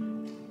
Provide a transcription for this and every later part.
Amen.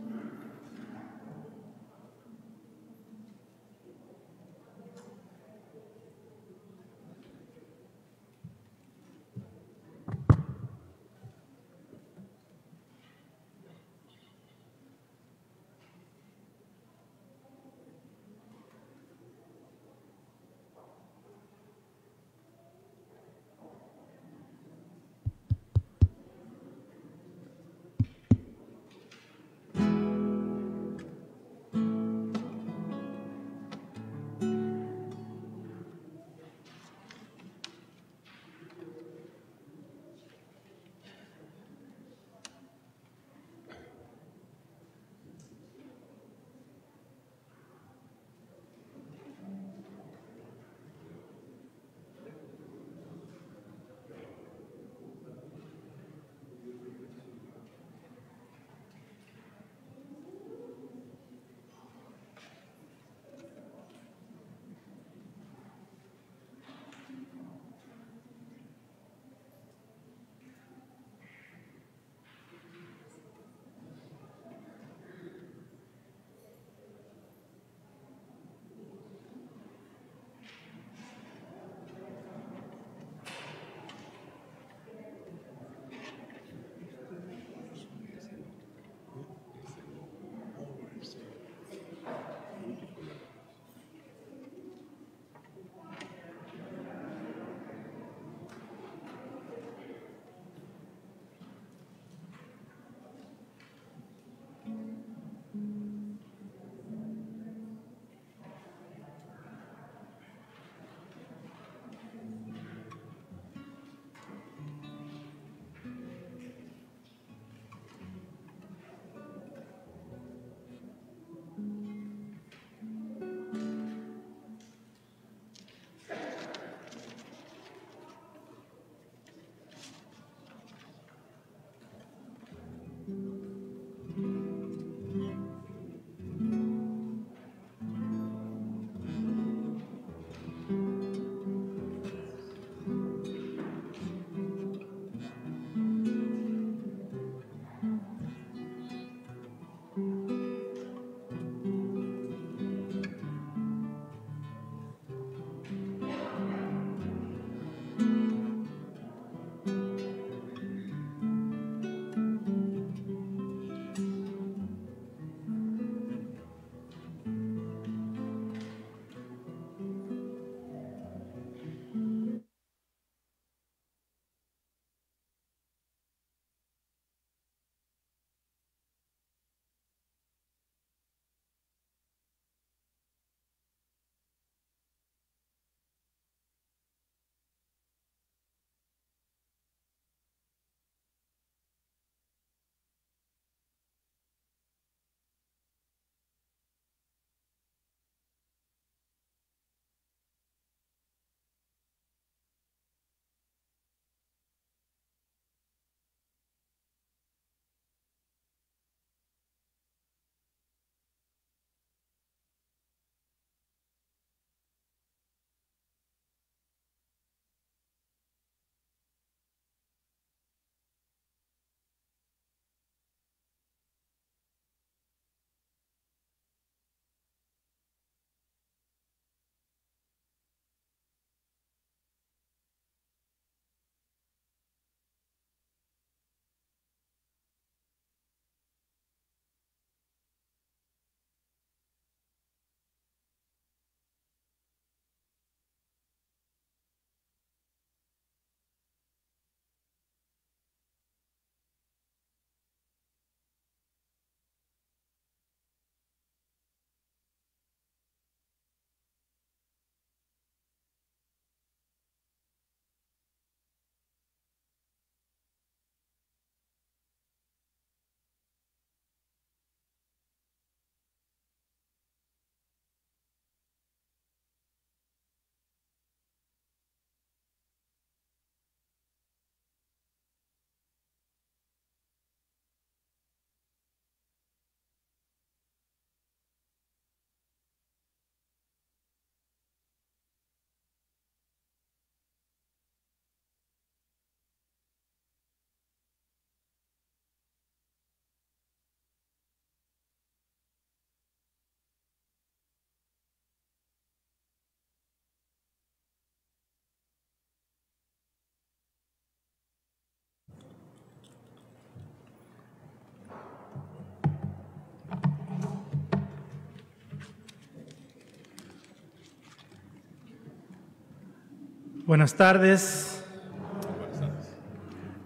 Buenas tardes.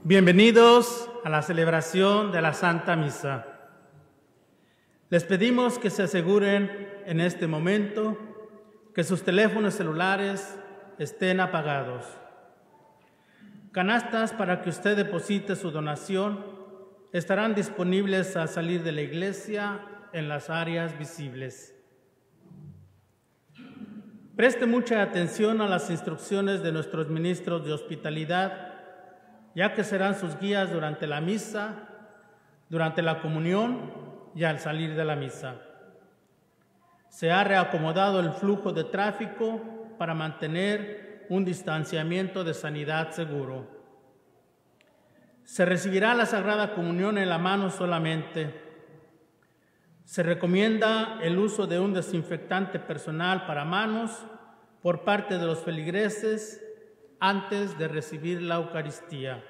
Bienvenidos a la celebración de la Santa Misa. Les pedimos que se aseguren en este momento que sus teléfonos celulares estén apagados. Canastas para que usted deposite su donación estarán disponibles al salir de la iglesia en las áreas visibles. Preste mucha atención a las instrucciones de nuestros ministros de hospitalidad, ya que serán sus guías durante la misa, durante la comunión y al salir de la misa. Se ha reacomodado el flujo de tráfico para mantener un distanciamiento de sanidad seguro. Se recibirá la Sagrada Comunión en la mano solamente. Se recomienda el uso de un desinfectante personal para manos por parte de los feligreses antes de recibir la Eucaristía.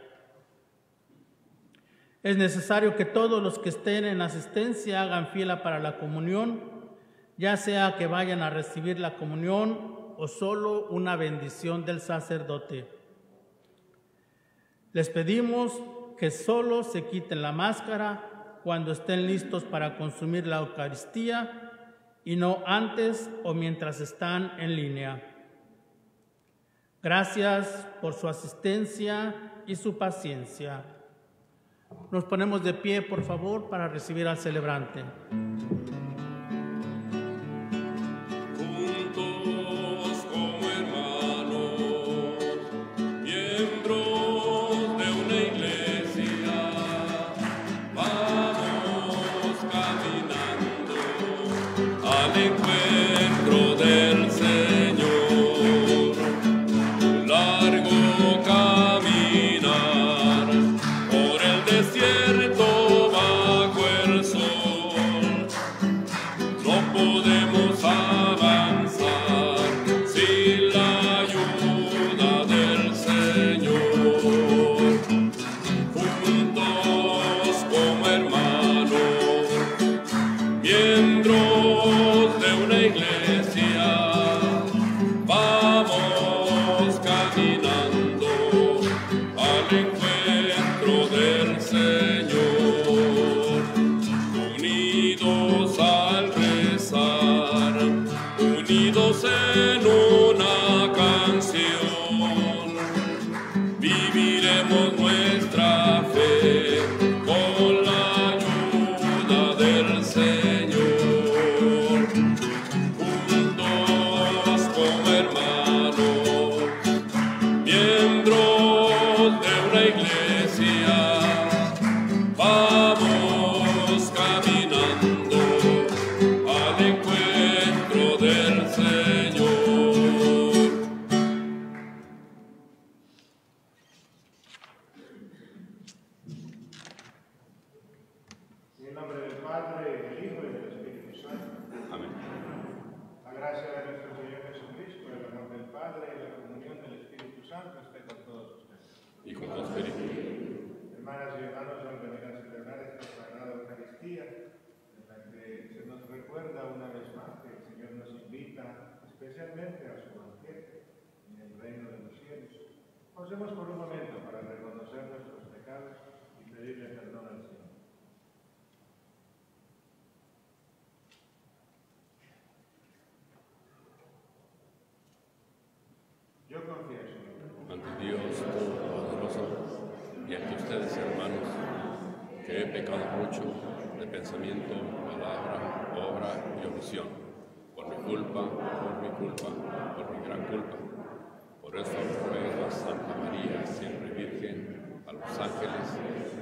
Es necesario que todos los que estén en asistencia hagan fila para la comunión ya sea que vayan a recibir la comunión o solo una bendición del sacerdote. Les pedimos que solo se quiten la máscara cuando estén listos para consumir la Eucaristía y no antes o mientras están en línea. Gracias por su asistencia y su paciencia. Nos ponemos de pie, por favor, para recibir al celebrante. pecado mucho de pensamiento, palabra, obra y omisión. Por mi culpa, por mi culpa, por mi gran culpa. Por eso ruego a Santa María, siempre Virgen, a los ángeles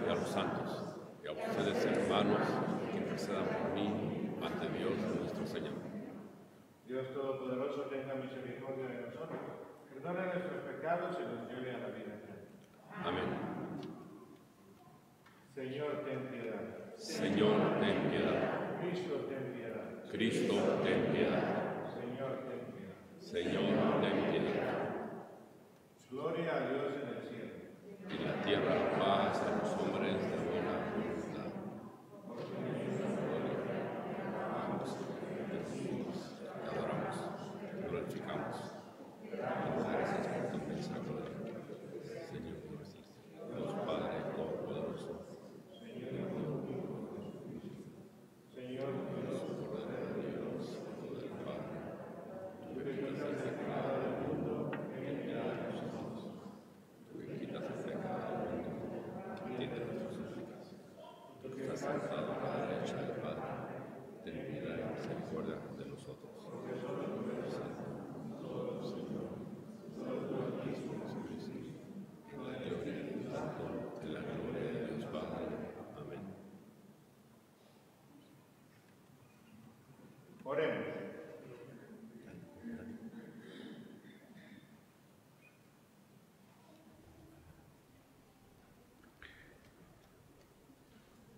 y a los santos, y a ustedes hermanos que intercedan por mí ante Dios nuestro Señor. Dios Todopoderoso tenga misericordia de nosotros, perdona nuestros pecados y nos lleve a la vida eterna. Amén. Señor, ten piedad. Señor, ten piedad. Cristo, ten piedad. Cristo, ten piedad. Señor, ten piedad. Señor, ten piedad. Gloria a Dios en el cielo. Y la tierra paz a los hombres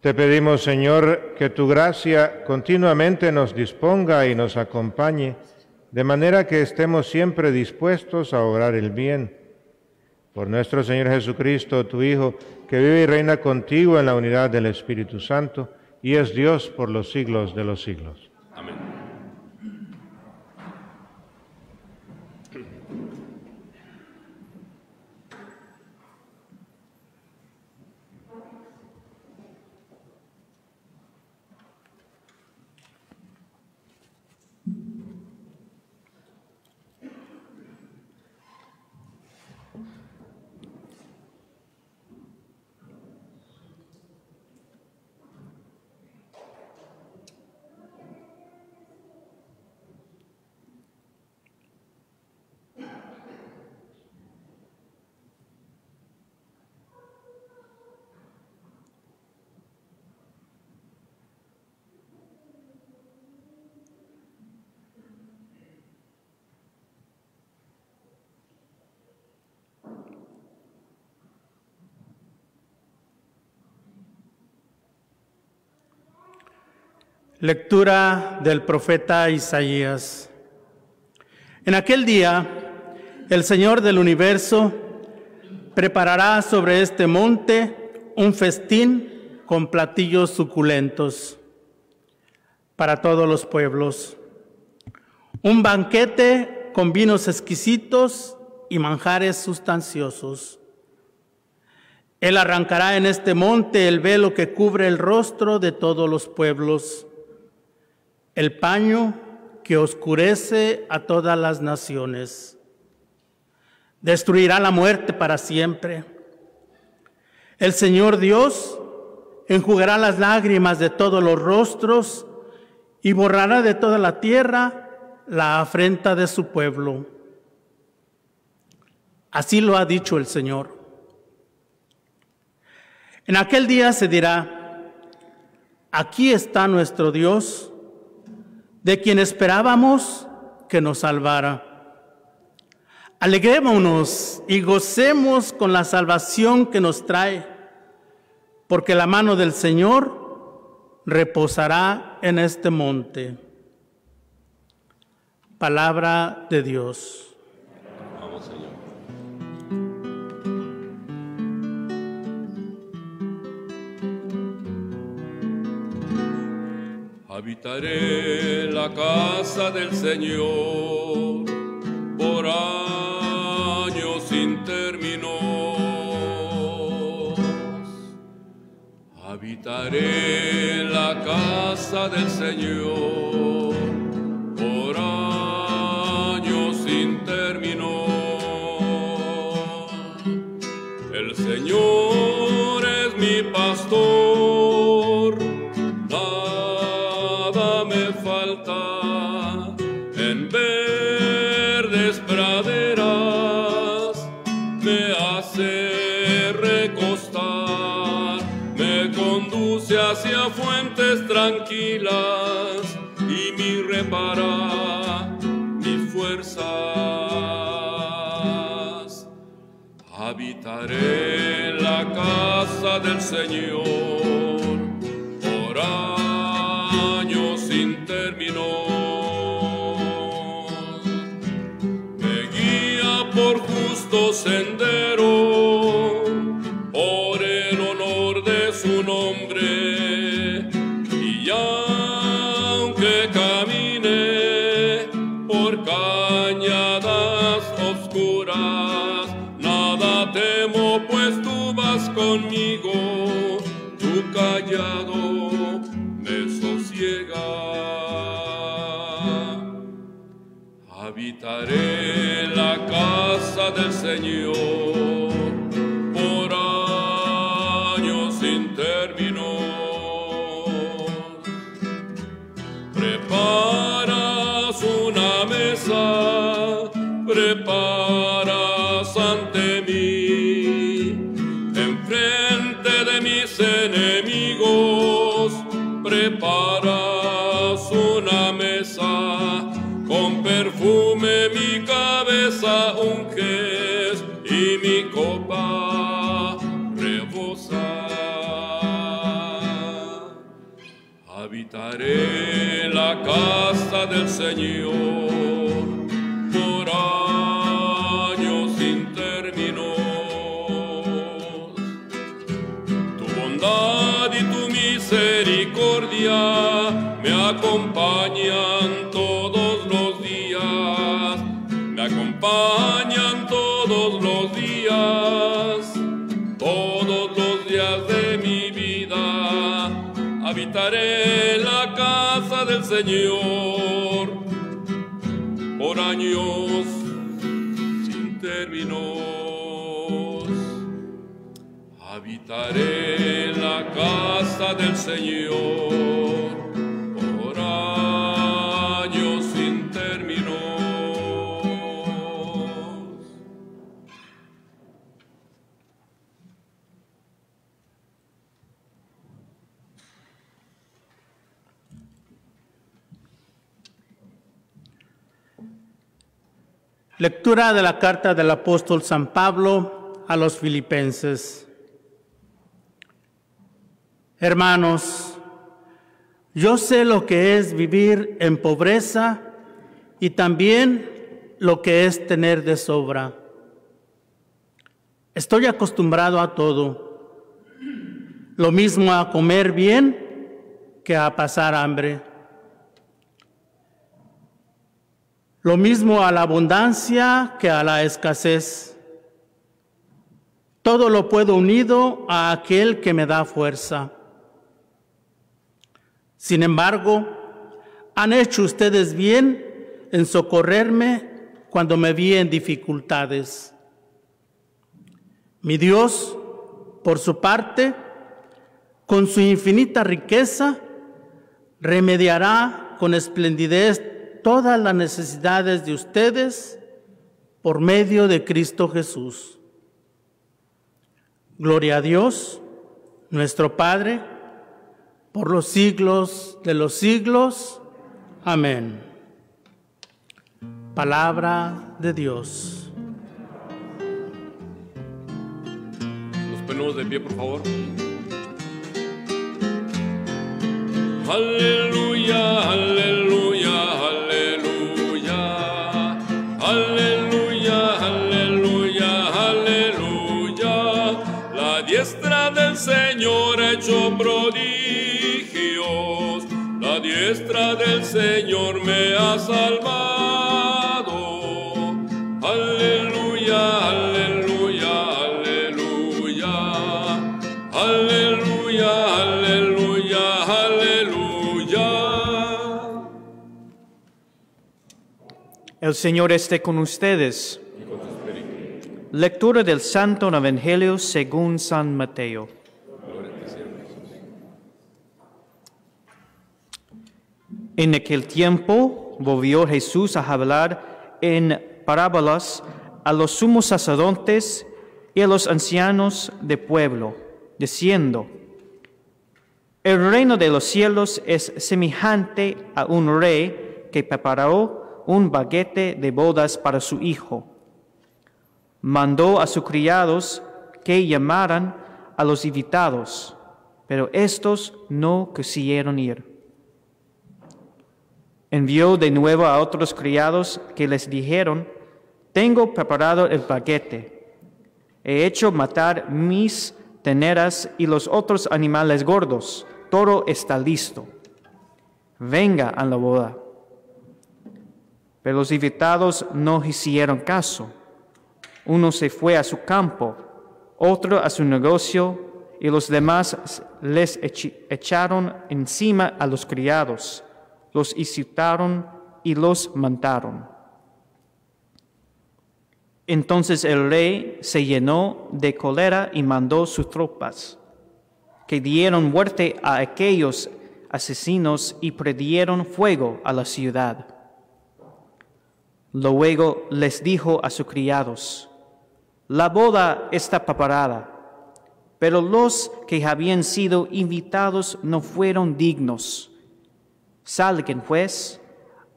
Te pedimos, Señor, que tu gracia continuamente nos disponga y nos acompañe, de manera que estemos siempre dispuestos a obrar el bien. Por nuestro Señor Jesucristo, tu Hijo, que vive y reina contigo en la unidad del Espíritu Santo, y es Dios por los siglos de los siglos. Amén. Lectura del profeta Isaías. En aquel día, el Señor del universo preparará sobre este monte un festín con platillos suculentos para todos los pueblos, un banquete con vinos exquisitos y manjares sustanciosos. Él arrancará en este monte el velo que cubre el rostro de todos los pueblos el paño que oscurece a todas las naciones. Destruirá la muerte para siempre. El Señor Dios enjugará las lágrimas de todos los rostros y borrará de toda la tierra la afrenta de su pueblo. Así lo ha dicho el Señor. En aquel día se dirá, aquí está nuestro Dios de quien esperábamos que nos salvara. Alegrémonos y gocemos con la salvación que nos trae, porque la mano del Señor reposará en este monte. Palabra de Dios. Habitaré la casa del Señor por años sin términos. Habitaré la casa del Señor tranquilas y me repara mis fuerzas. Habitaré la casa del Señor sendero del Señor En la casa del Señor por años sin términos. Tu bondad y tu misericordia me acompañan todos los días, me acompañan Por años sin términos. Habitaré en la casa del Señor Lectura de la carta del apóstol San Pablo a los filipenses. Hermanos, yo sé lo que es vivir en pobreza y también lo que es tener de sobra. Estoy acostumbrado a todo, lo mismo a comer bien que a pasar hambre. Lo mismo a la abundancia que a la escasez. Todo lo puedo unido a aquel que me da fuerza. Sin embargo, han hecho ustedes bien en socorrerme cuando me vi en dificultades. Mi Dios, por su parte, con su infinita riqueza, remediará con esplendidez todas las necesidades de ustedes por medio de Cristo Jesús. Gloria a Dios, nuestro Padre, por los siglos de los siglos. Amén. Palabra de Dios. Nos ponemos de pie, por favor. Aleluya, aleluya, prodigios. La diestra del Señor me ha salvado. Aleluya, aleluya, aleluya. Aleluya, aleluya, aleluya. El Señor esté con ustedes. Lectura del Santo Evangelio según San Mateo. En aquel tiempo volvió Jesús a hablar en parábolas a los sumos sacerdotes y a los ancianos de pueblo, diciendo, El reino de los cielos es semejante a un rey que preparó un baguete de bodas para su hijo. Mandó a sus criados que llamaran a los invitados, pero estos no quisieron ir. Envió de nuevo a otros criados que les dijeron, tengo preparado el paquete, he hecho matar mis teneras y los otros animales gordos, todo está listo. Venga a la boda. Pero los invitados no hicieron caso. Uno se fue a su campo, otro a su negocio, y los demás les echaron encima a los criados los incitaron y los mataron. Entonces el rey se llenó de cólera y mandó sus tropas, que dieron muerte a aquellos asesinos y prendieron fuego a la ciudad. Luego les dijo a sus criados, la boda está preparada, pero los que habían sido invitados no fueron dignos. Salgan pues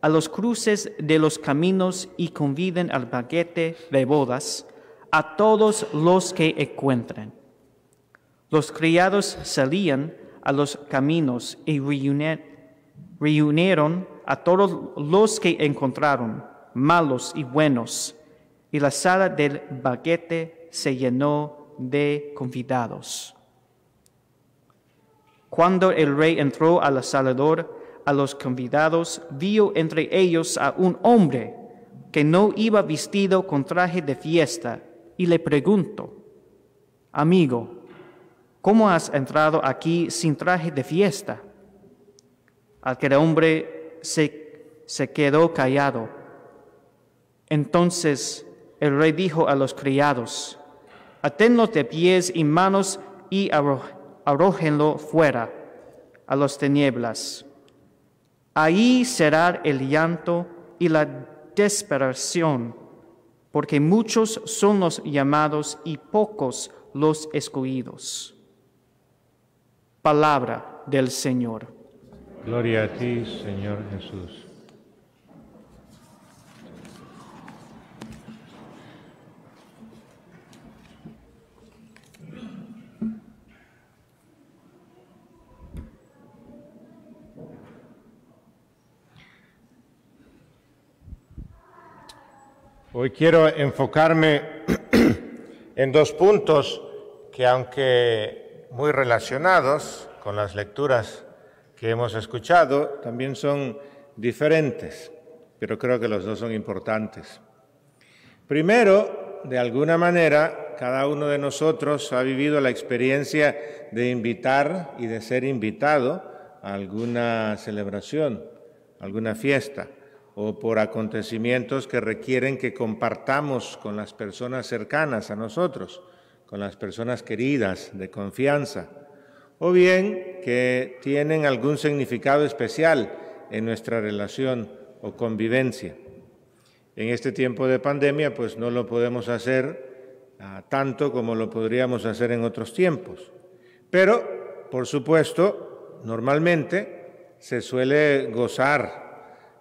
a los cruces de los caminos y conviden al banquete de bodas a todos los que encuentren. Los criados salían a los caminos y reuni- Reunieron a todos los que encontraron, malos y buenos, y la sala del banquete se llenó de convidados. Cuando el rey entró al asalador, a los convidados, vio entre ellos a un hombre que no iba vestido con traje de fiesta, y le preguntó, Amigo, ¿cómo has entrado aquí sin traje de fiesta? Aquel hombre se, se quedó callado. Entonces el rey dijo a los criados, Atenlo de pies y manos y arrójenlo fuera a las tinieblas. Ahí será el llanto y la desesperación, porque muchos son los llamados y pocos los escogidos. Palabra del Señor. Gloria a ti, Señor Jesús. Hoy quiero enfocarme en dos puntos que aunque muy relacionados con las lecturas que hemos escuchado, también son diferentes, pero creo que los dos son importantes. Primero, de alguna manera, cada uno de nosotros ha vivido la experiencia de invitar y de ser invitado a alguna celebración, alguna fiesta o por acontecimientos que requieren que compartamos con las personas cercanas a nosotros, con las personas queridas, de confianza, o bien que tienen algún significado especial en nuestra relación o convivencia. En este tiempo de pandemia, pues no lo podemos hacer ah, tanto como lo podríamos hacer en otros tiempos. Pero, por supuesto, normalmente se suele gozar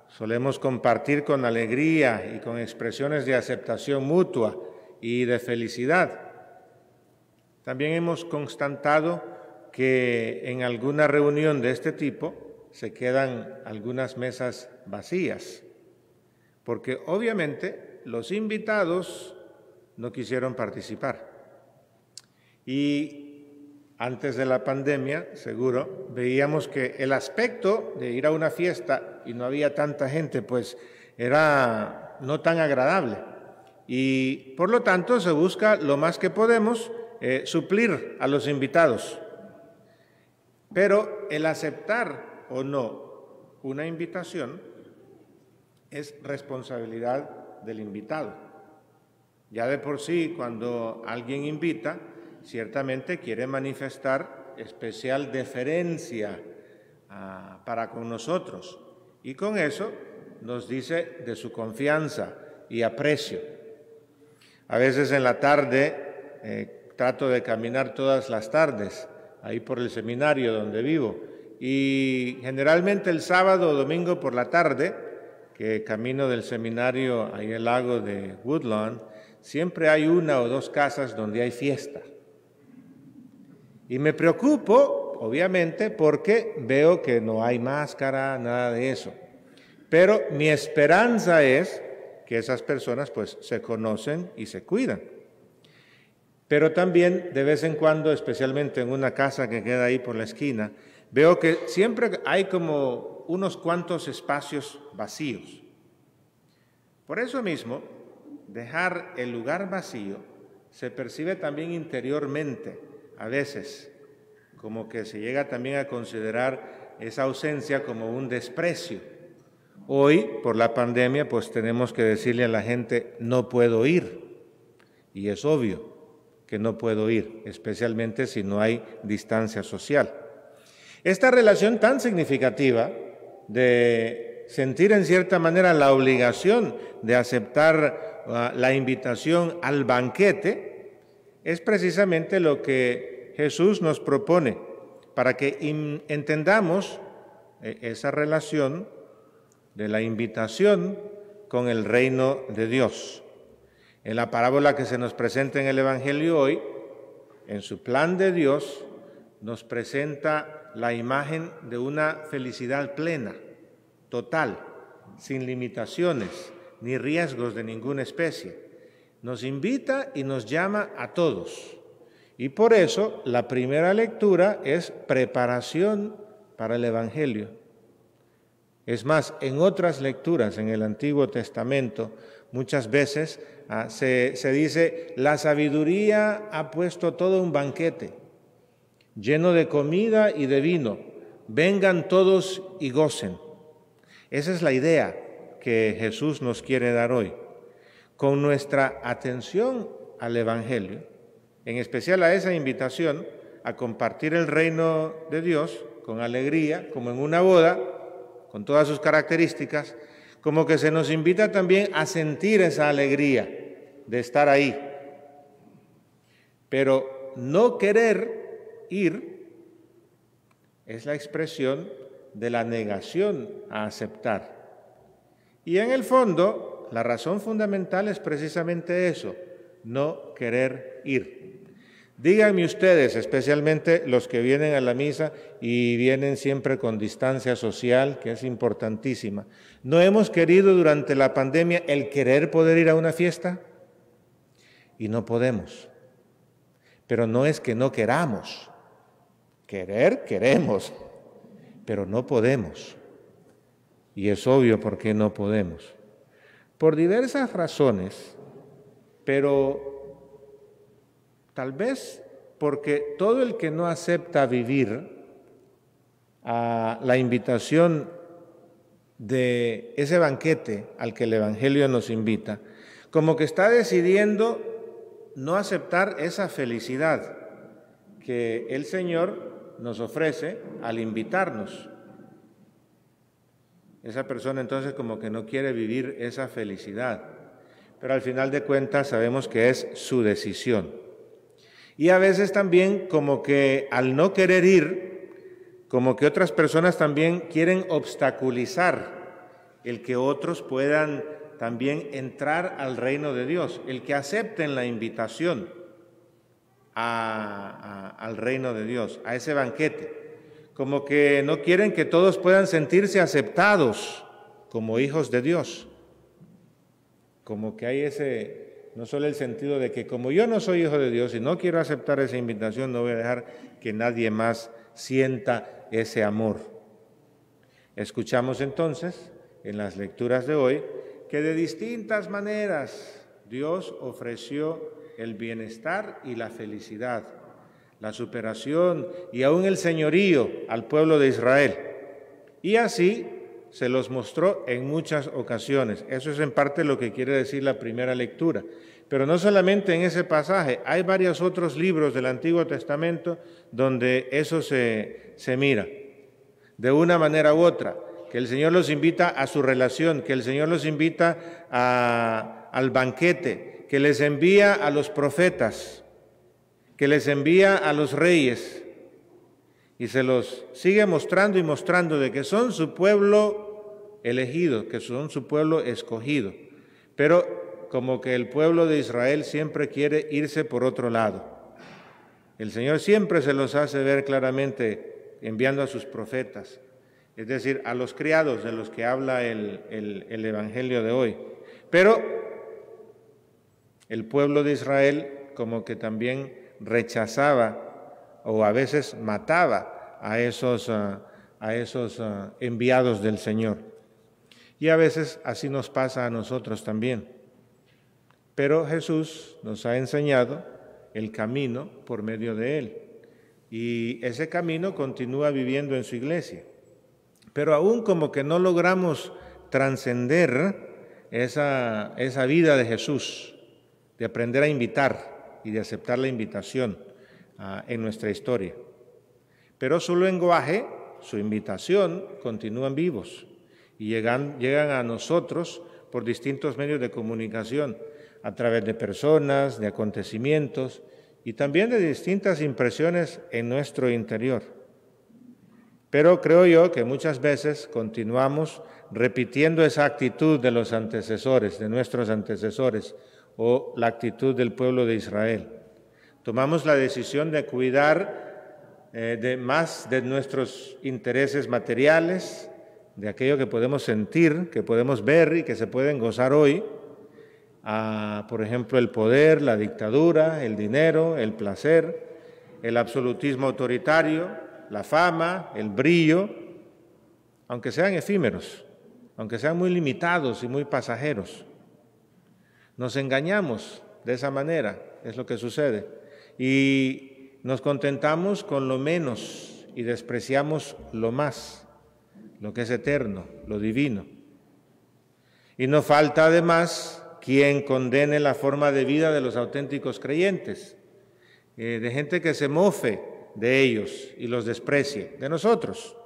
solemos compartir con alegría y con expresiones de aceptación mutua y de felicidad. También hemos constatado que en alguna reunión de este tipo se quedan algunas mesas vacías, porque obviamente los invitados no quisieron participar. Y antes de la pandemia, seguro, veíamos que el aspecto de ir a una fiesta y no había tanta gente, pues era no tan agradable. Y por lo tanto se busca lo más que podemos eh, suplir a los invitados. Pero el aceptar o no una invitación es responsabilidad del invitado. Ya de por sí, cuando alguien invita, ciertamente quiere manifestar especial deferencia ah, para con nosotros y con eso nos dice de su confianza y aprecio. A veces en la tarde eh, trato de caminar todas las tardes ahí por el seminario donde vivo y generalmente el sábado o domingo por la tarde que camino del seminario ahí el lago de Woodlawn, siempre hay una o dos casas donde hay fiesta. Y me preocupo, obviamente, porque veo que no hay máscara, nada de eso. Pero mi esperanza es que esas personas pues se conocen y se cuidan. Pero también de vez en cuando, especialmente en una casa que queda ahí por la esquina, veo que siempre hay como unos cuantos espacios vacíos. Por eso mismo, dejar el lugar vacío se percibe también interiormente a veces, como que se llega también a considerar esa ausencia como un desprecio. Hoy, por la pandemia, pues tenemos que decirle a la gente, no puedo ir. Y es obvio que no puedo ir, especialmente si no hay distancia social. Esta relación tan significativa de sentir en cierta manera la obligación de aceptar ah, la invitación al banquete, es precisamente lo que Jesús nos propone para que entendamos eh, esa relación de la invitación con el reino de Dios. En la parábola que se nos presenta en el Evangelio hoy, en su plan de Dios, nos presenta la imagen de una felicidad plena, total, sin limitaciones ni riesgos de ninguna especie. Nos invita y nos llama a todos. Y por eso la primera lectura es preparación para el Evangelio. Es más, en otras lecturas en el Antiguo Testamento, muchas veces ah, se, se dice, la sabiduría ha puesto todo un banquete lleno de comida y de vino. Vengan todos y gocen. Esa es la idea que Jesús nos quiere dar hoy. Con nuestra atención al Evangelio, en especial a esa invitación a compartir el reino de Dios con alegría, como en una boda, con todas sus características, como que se nos invita también a sentir esa alegría de estar ahí. Pero no querer ir es la expresión de la negación a aceptar. Y en el fondo, la razón fundamental es precisamente eso, no querer ir. Díganme ustedes, especialmente los que vienen a la misa y vienen siempre con distancia social, que es importantísima. ¿No hemos querido durante la pandemia el querer poder ir a una fiesta? Y no podemos. Pero no es que no queramos. Querer, queremos, pero no podemos. Y es obvio por qué no podemos. Por diversas razones, pero tal vez porque todo el que no acepta vivir a la invitación de ese banquete al que el Evangelio nos invita, como que está decidiendo no aceptar esa felicidad que el Señor nos ofrece al invitarnos. Esa persona entonces como que no quiere vivir esa felicidad pero al final de cuentas sabemos que es su decisión. Y a veces también como que al no querer ir, como que otras personas también quieren obstaculizar el que otros puedan también entrar al reino de Dios, el que acepten la invitación al reino de Dios, a ese banquete. Como que no quieren que todos puedan sentirse aceptados como hijos de Dios como que hay ese, no solo el sentido de que como yo no soy hijo de Dios y no quiero aceptar esa invitación, no voy a dejar que nadie más sienta ese amor. Escuchamos entonces en las lecturas de hoy que de distintas maneras Dios ofreció el bienestar y la felicidad, la superación y aún el señorío al pueblo de Israel. Y así se los mostró en muchas ocasiones. Eso es en parte lo que quiere decir la primera lectura. Pero no solamente en ese pasaje, hay varios otros libros del Antiguo Testamento donde eso se, se mira, de una manera u otra, que el Señor los invita a su relación, que el Señor los invita al banquete, que les envía a los profetas, que les envía a los reyes, y se los sigue mostrando y mostrando de que son su pueblo elegido, que son su pueblo escogido. Pero como que el pueblo de Israel siempre quiere irse por otro lado. El Señor siempre se los hace ver claramente enviando a sus profetas, es decir, a los criados de los que habla el, el Evangelio de hoy. Pero el pueblo de Israel como que también rechazaba o a veces mataba a esos, ah, a esos ah, enviados del Señor. Y a veces así nos pasa a nosotros también. Pero Jesús nos ha enseñado el camino por medio de Él. Y ese camino continúa viviendo en su iglesia. Pero aún como que no logramos trascender esa, esa vida de Jesús, de aprender a invitar y de aceptar la invitación Ah, en nuestra historia. Pero su lenguaje, su invitación, continúan vivos y llegan, llegan a nosotros por distintos medios de comunicación, a través de personas, de acontecimientos y también de distintas impresiones en nuestro interior. Pero creo yo que muchas veces continuamos repitiendo esa actitud de los antecesores, de nuestros antecesores, o la actitud del pueblo de Israel. Tomamos la decisión de cuidar eh, de más de nuestros intereses materiales, de aquello que podemos sentir, que podemos ver y que se pueden gozar hoy, a, por ejemplo, el poder, la dictadura, el dinero, el placer, el absolutismo autoritario, la fama, el brillo, aunque sean efímeros, aunque sean muy limitados y muy pasajeros. Nos engañamos de esa manera, es lo que sucede. Y nos contentamos con lo menos y despreciamos lo más, lo que es eterno, lo divino. Y no falta además quien condene la forma de vida de los auténticos creyentes, eh, de gente que se mofe de ellos y los desprecie, de nosotros,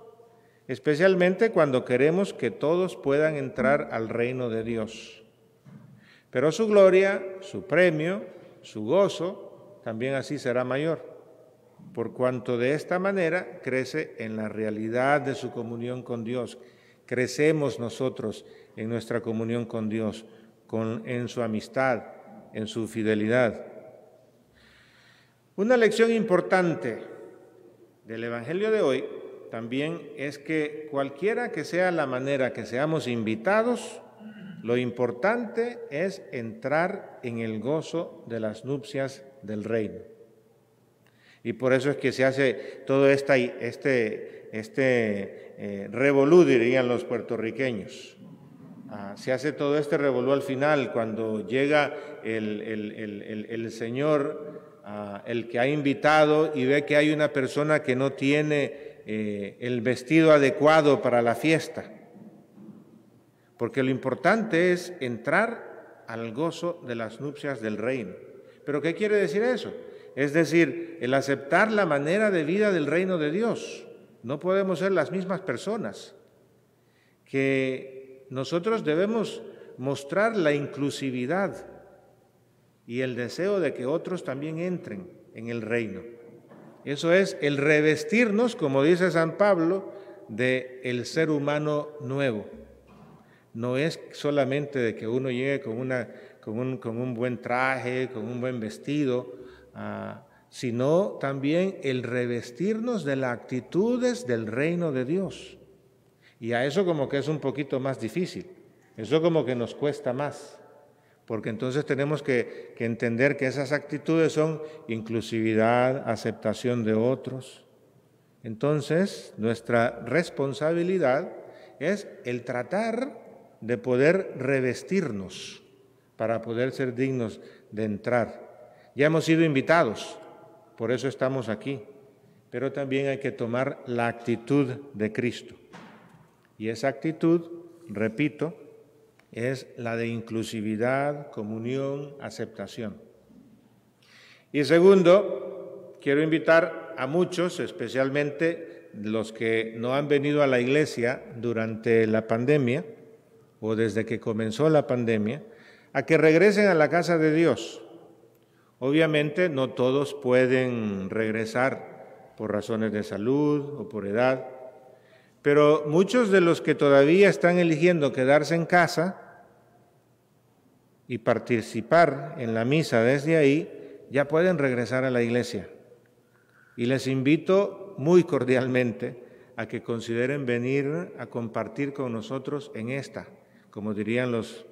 especialmente cuando queremos que todos puedan entrar al reino de Dios. Pero su gloria, su premio, su gozo, también así será mayor, por cuanto de esta manera crece en la realidad de su comunión con Dios. Crecemos nosotros en nuestra comunión con Dios, en su amistad, en su fidelidad. Una lección importante del Evangelio de hoy también es que cualquiera que sea la manera que seamos invitados, lo importante es entrar en el gozo de las nupcias del reino. Y por eso es que se hace todo esta, este, este eh, revolú, dirían los puertorriqueños. Ah, se hace todo este revolú al final, cuando llega el, el Señor el que ha invitado y ve que hay una persona que no tiene eh, el vestido adecuado para la fiesta. Porque lo importante es entrar al gozo de las nupcias del reino. ¿Pero qué quiere decir eso? Es decir, el aceptar la manera de vida del reino de Dios. No podemos ser las mismas personas. Que nosotros debemos mostrar la inclusividad y el deseo de que otros también entren en el reino. Eso es el revestirnos, como dice San Pablo, de el ser humano nuevo. No es solamente de que uno llegue con, una, con, un, con un buen traje, con un buen vestido, ah, sino también el revestirnos de las actitudes del reino de Dios. Y a eso como que es un poquito más difícil, eso como que nos cuesta más porque entonces tenemos que, entender que esas actitudes son inclusividad, aceptación de otros. Entonces, nuestra responsabilidad es el tratar de poder revestirnos para poder ser dignos de entrar. Ya hemos sido invitados, por eso estamos aquí, pero también hay que tomar la actitud de Cristo. Y esa actitud, repito, es la de inclusividad, comunión, aceptación. Y segundo, quiero invitar a muchos, especialmente los que no han venido a la iglesia durante la pandemia o desde que comenzó la pandemia, a que regresen a la casa de Dios. Obviamente no todos pueden regresar por razones de salud o por edad, pero muchos de los que todavía están eligiendo quedarse en casa y participar en la misa desde ahí, ya pueden regresar a la iglesia. Y les invito muy cordialmente a que consideren venir a compartir con nosotros en esta, como dirían los,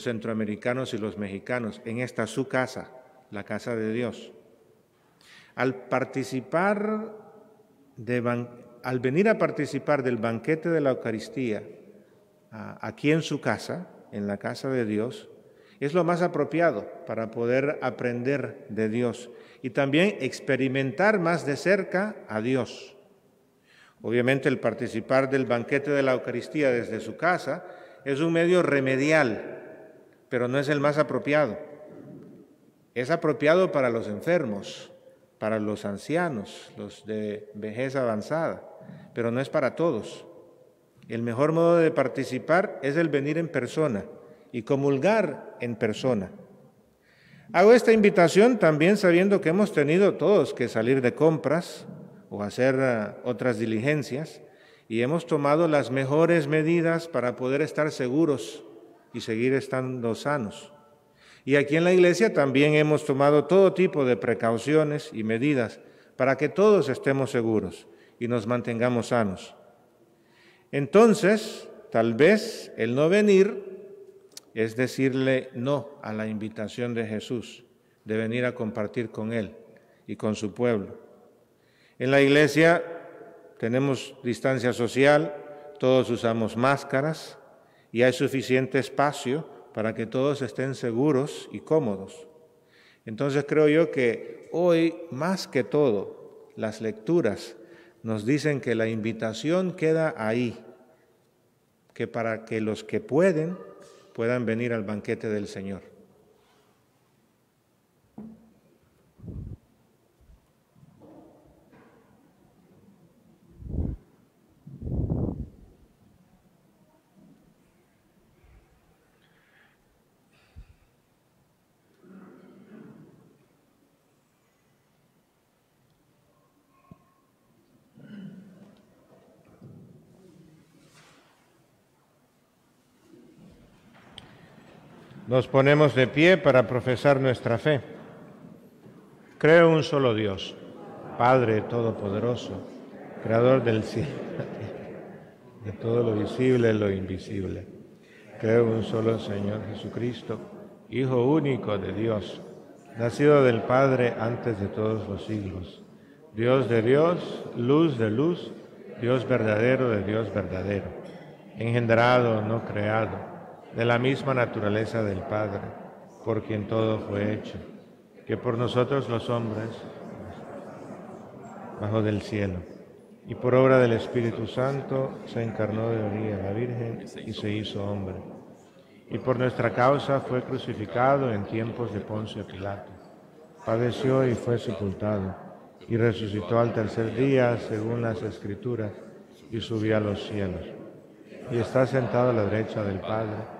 centroamericanos y los mexicanos, en esta su casa, la casa de Dios. Al participar de, al venir a participar del banquete de la Eucaristía aquí en su casa, en la casa de Dios, es lo más apropiado para poder aprender de Dios y también experimentar más de cerca a Dios. Obviamente el participar del banquete de la Eucaristía desde su casa es un medio remedial, pero no es el más apropiado. Es apropiado para los enfermos, para los ancianos, los de vejez avanzada, pero no es para todos. El mejor modo de participar es el venir en persona y comulgar en persona. Hago esta invitación también sabiendo que hemos tenido todos que salir de compras o hacer eh, otras diligencias y hemos tomado las mejores medidas para poder estar seguros y seguir estando sanos. Y aquí en la iglesia también hemos tomado todo tipo de precauciones y medidas para que todos estemos seguros y nos mantengamos sanos. Entonces, tal vez el no venir es decirle no a la invitación de Jesús de venir a compartir con Él y con su pueblo. En la iglesia tenemos distancia social, todos usamos máscaras y hay suficiente espacio para que todos estén seguros y cómodos. Entonces creo yo que hoy, más que todo, las lecturas nos dicen que la invitación queda ahí, que para que los que pueden puedan venir al banquete del Señor. Nos ponemos de pie para profesar nuestra fe. Creo en un solo Dios, Padre Todopoderoso, Creador del cielo, de todo lo visible y lo invisible. Creo en un solo Señor Jesucristo, Hijo único de Dios, nacido del Padre antes de todos los siglos. Dios de Dios, luz de luz, Dios verdadero de Dios verdadero, engendrado, no creado de la misma naturaleza del Padre, por quien todo fue hecho, que por nosotros los hombres, bajo del cielo, y por obra del Espíritu Santo, se encarnó de María la Virgen y se hizo hombre. Y por nuestra causa fue crucificado en tiempos de Poncio Pilato. Padeció y fue sepultado, y resucitó al tercer día, según las Escrituras, y subió a los cielos. Y está sentado a la derecha del Padre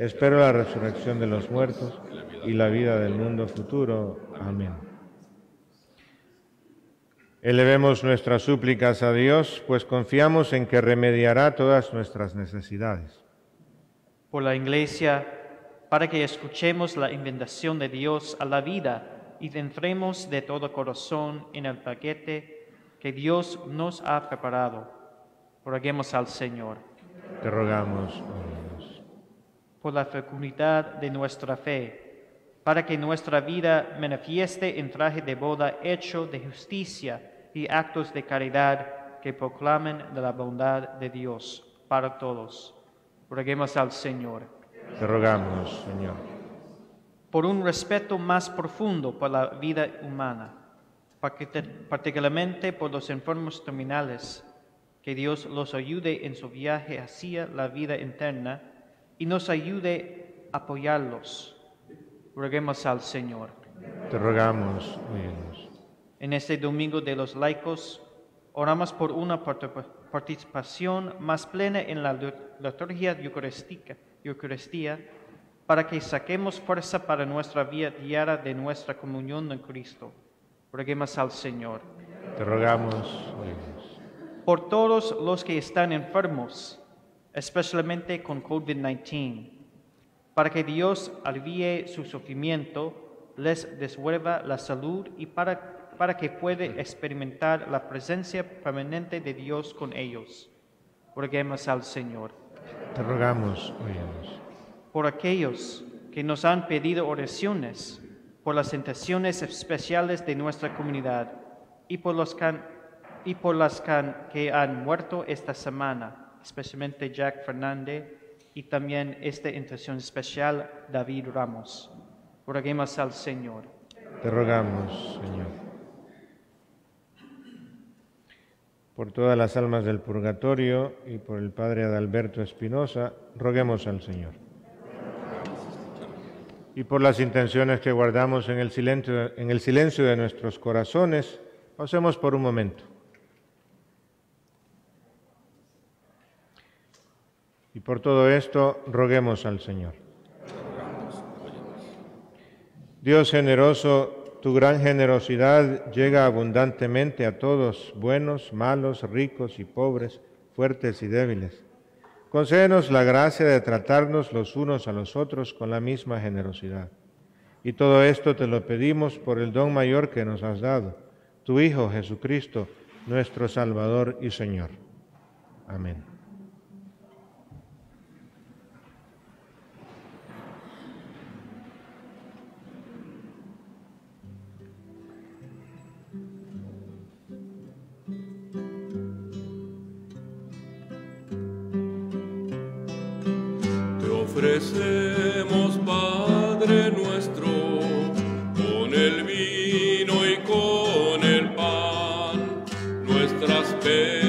Espero la resurrección de los muertos y la vida del mundo futuro. Amén. Elevemos nuestras súplicas a Dios, pues confiamos en que remediará todas nuestras necesidades. Por la Iglesia, para que escuchemos la invitación de Dios a la vida y entremos de todo corazón en el paquete que Dios nos ha preparado. Roguemos al Señor. Te rogamos por la fecundidad de nuestra fe, para que nuestra vida manifieste en traje de boda hecho de justicia y actos de caridad que proclamen de la bondad de Dios para todos. Roguemos al Señor. Te rogamos, Señor. Por un respeto más profundo por la vida humana, particularmente por los enfermos terminales, que Dios los ayude en su viaje hacia la vida eterna y nos ayude a apoyarlos. Roguemos al Señor. Te rogamos, En este domingo de los laicos, oramos por una participación más plena en la liturgia eucaristía, para que saquemos fuerza para nuestra vida diaria de nuestra comunión en Cristo. Roguemos al Señor. Te rogamos, Por todos los que están enfermos, especialmente con COVID-19, para que Dios alivie su sufrimiento, les devuelva la salud y para, para que pueda experimentar la presencia permanente de Dios con ellos. Roguemos al Señor. Te rogamos, oídos. Por aquellos que nos han pedido oraciones, por las tentaciones especiales de nuestra comunidad y por, los y por las que han muerto esta semana especialmente Jack Fernández, y también esta intención especial, David Ramos. Roguemos al Señor. Te rogamos, Señor. Por todas las almas del purgatorio y por el Padre Adalberto Espinosa, roguemos al Señor. Y por las intenciones que guardamos en el silencio, en el silencio de nuestros corazones, pasemos por un momento. Y por todo esto, roguemos al Señor. Dios generoso, tu gran generosidad llega abundantemente a todos, buenos, malos, ricos y pobres, fuertes y débiles. Concédenos la gracia de tratarnos los unos a los otros con la misma generosidad. Y todo esto te lo pedimos por el don mayor que nos has dado, tu Hijo Jesucristo, nuestro Salvador y Señor. Amén. Ofrecemos, Padre nuestro, con el vino y con el pan, nuestras penas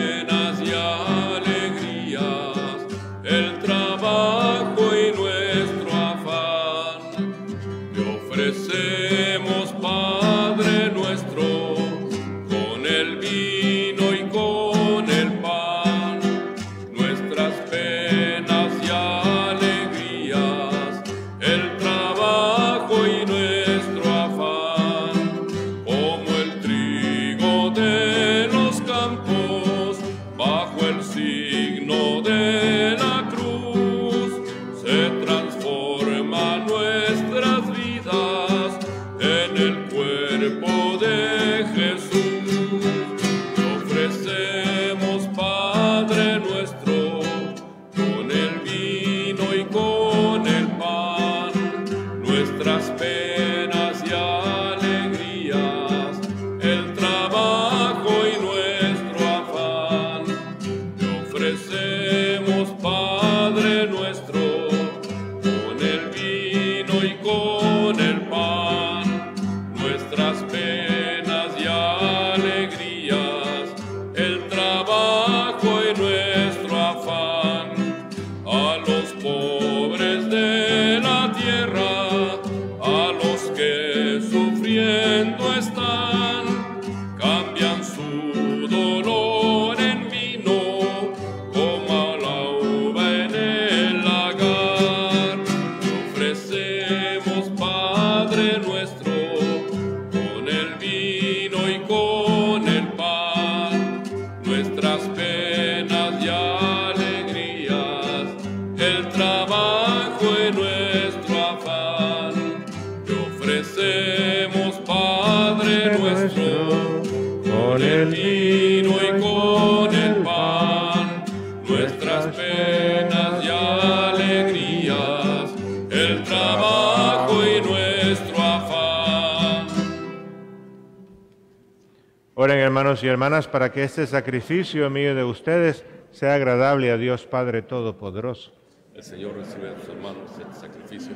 hermanas para que este sacrificio mío de ustedes sea agradable a Dios Padre Todopoderoso. El Señor recibe de sus hermanos este sacrificio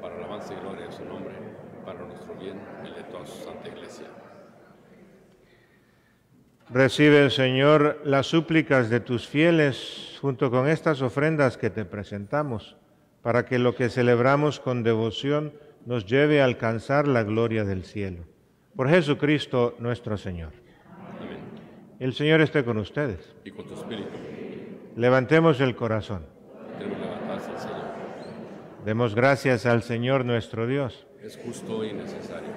para alabanza y gloria de su nombre, para nuestro bien y de toda su santa iglesia. Recibe, Señor, las súplicas de tus fieles junto con estas ofrendas que te presentamos, para que lo que celebramos con devoción nos lleve a alcanzar la gloria del cielo. Por Jesucristo nuestro Señor. El Señor esté con ustedes. Y con tu espíritu, Levantemos el corazón. al Señor. Demos gracias al Señor nuestro Dios. Es justo y necesario.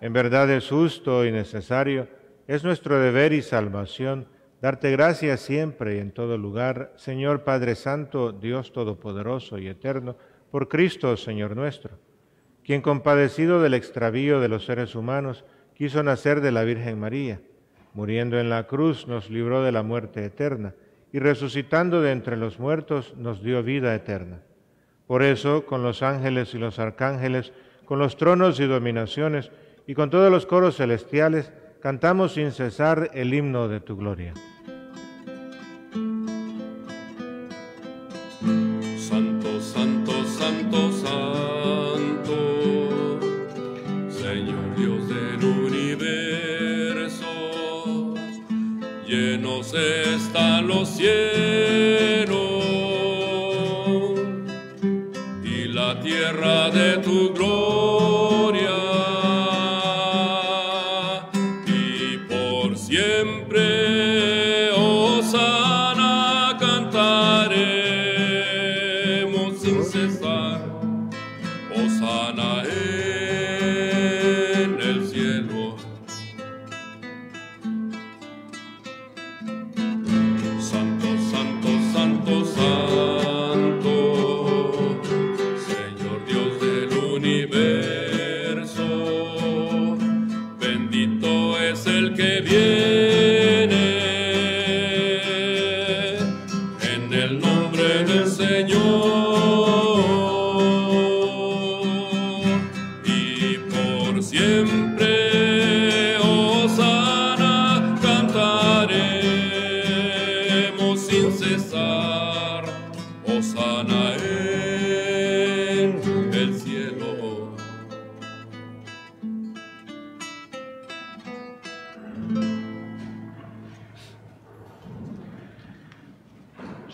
En verdad es justo y necesario, es nuestro deber y salvación darte gracias siempre y en todo lugar, Señor Padre Santo, Dios Todopoderoso y Eterno, por Cristo, Señor nuestro, quien compadecido del extravío de los seres humanos, quiso nacer de la Virgen María, muriendo en la cruz nos libró de la muerte eterna, y resucitando de entre los muertos nos dio vida eterna. Por eso, con los ángeles y los arcángeles, con los tronos y dominaciones, y con todos los coros celestiales, cantamos sin cesar el himno de tu gloria. Están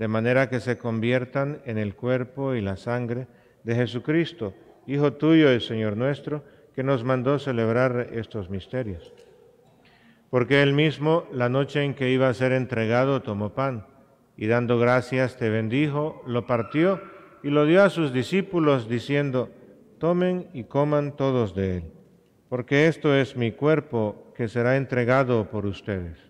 de manera que se conviertan en el cuerpo y la sangre de Jesucristo, Hijo tuyo y Señor nuestro, que nos mandó celebrar estos misterios. Porque él mismo, la noche en que iba a ser entregado, tomó pan, y dando gracias te bendijo, lo partió y lo dio a sus discípulos, diciendo, tomen y coman todos de él, porque esto es mi cuerpo que será entregado por ustedes.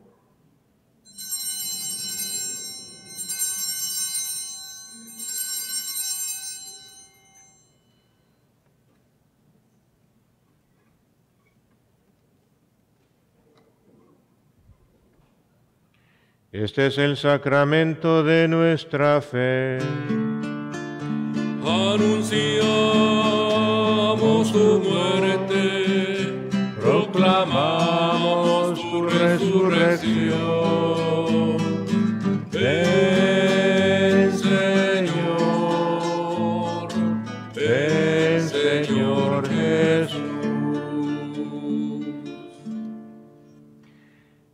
Este es el sacramento de nuestra fe. Anunciamos tu muerte, proclamamos tu resurrección.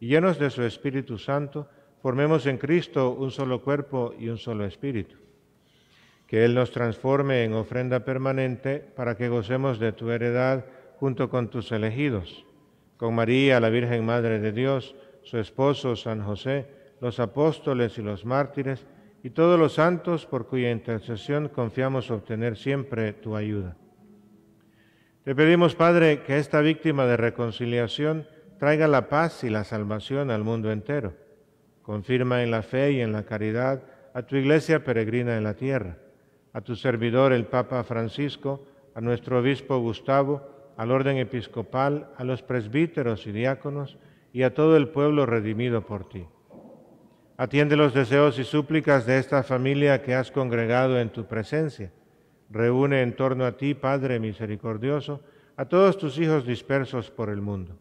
y llenos de su Espíritu Santo, formemos en Cristo un solo cuerpo y un solo espíritu. Que Él nos transforme en ofrenda permanente para que gocemos de tu heredad junto con tus elegidos, con María, la Virgen Madre de Dios, su esposo San José, los apóstoles y los mártires, y todos los santos por cuya intercesión confiamos obtener siempre tu ayuda. Te pedimos, Padre, que esta víctima de reconciliación traiga la paz y la salvación al mundo entero. Confirma en la fe y en la caridad a tu iglesia peregrina en la tierra, a tu servidor el Papa Francisco, a nuestro obispo Gustavo, al orden episcopal, a los presbíteros y diáconos y a todo el pueblo redimido por ti. Atiende los deseos y súplicas de esta familia que has congregado en tu presencia. Reúne en torno a ti, Padre misericordioso, a todos tus hijos dispersos por el mundo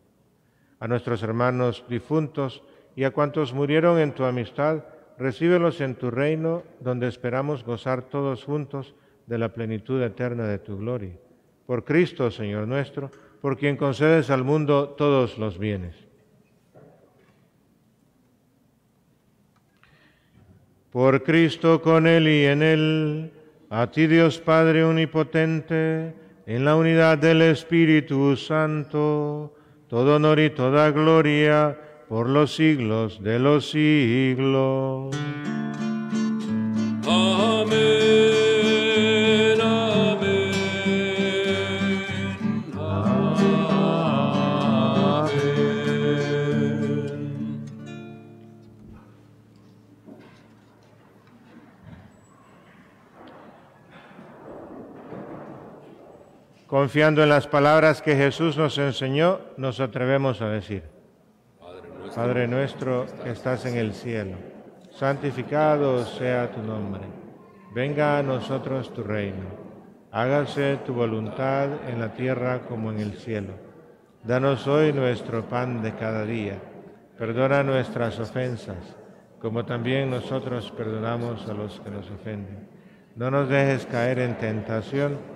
a nuestros hermanos difuntos y a cuantos murieron en tu amistad, recíbelos en tu reino, donde esperamos gozar todos juntos de la plenitud eterna de tu gloria. Por Cristo, Señor nuestro, por quien concedes al mundo todos los bienes. Por Cristo, con Él y en Él, a ti Dios Padre Omnipotente, en la unidad del Espíritu Santo, todo honor y toda gloria por los siglos de los siglos. Amén, Confiando en las palabras que Jesús nos enseñó, nos atrevemos a decir, Padre nuestro que estás en el cielo, santificado sea tu nombre, venga a nosotros tu reino, hágase tu voluntad en la tierra como en el cielo. Danos hoy nuestro pan de cada día. Perdona nuestras ofensas, como también nosotros perdonamos a los que nos ofenden. No nos dejes caer en tentación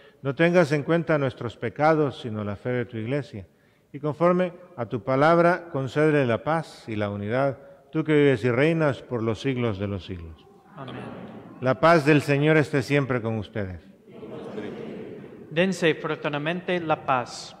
no tengas en cuenta nuestros pecados, sino la fe de tu iglesia. Y conforme a tu palabra, concédele la paz y la unidad, tú que vives y reinas por los siglos de los siglos. Amén. La paz del Señor esté siempre con ustedes. Dense fraternamente la paz. Paz.